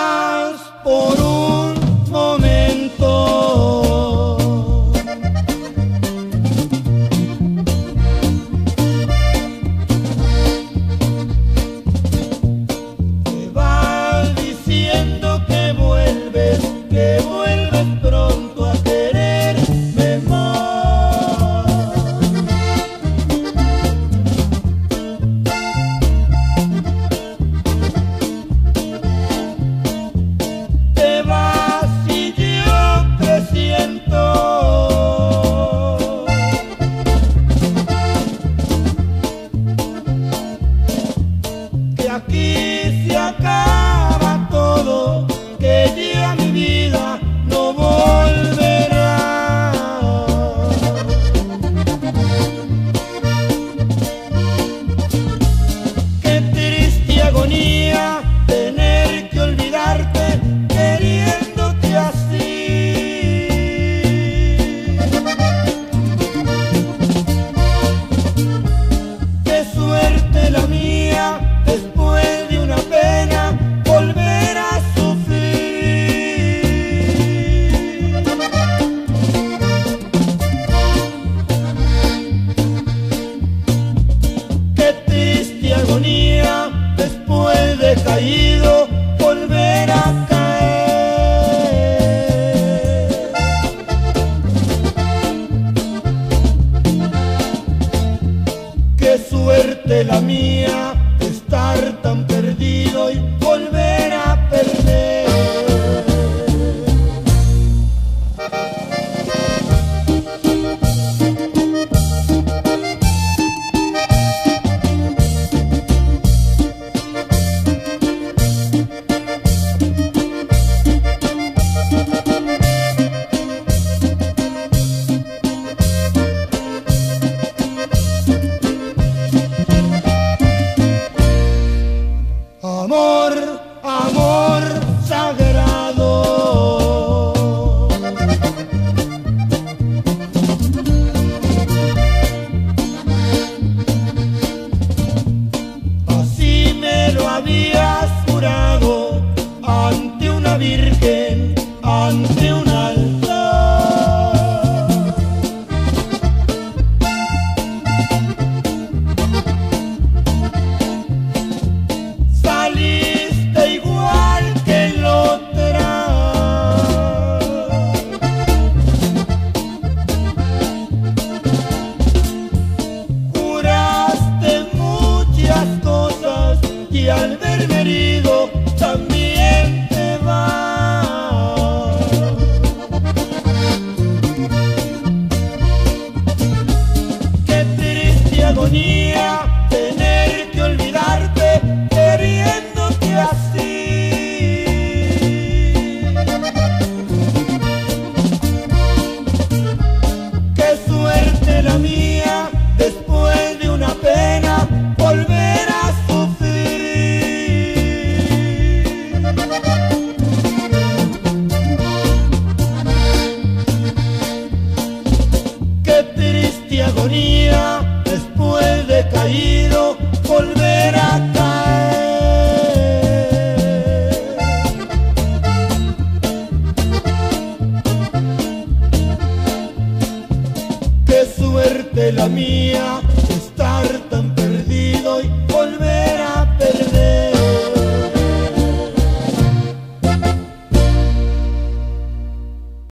Mas por um aqui. caído, volver a caer. Qué suerte la mía estar tan ante un altar. Saliste igual que la otra. Juraste muchas cosas y al verme mía después de una pena volver a sufrir. Qué triste agonía después de caído volver La mía